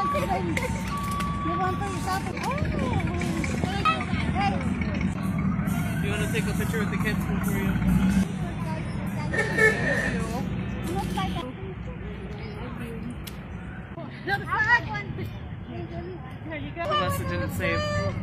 Do you want to take a picture with the kids before you? Unless it didn't save.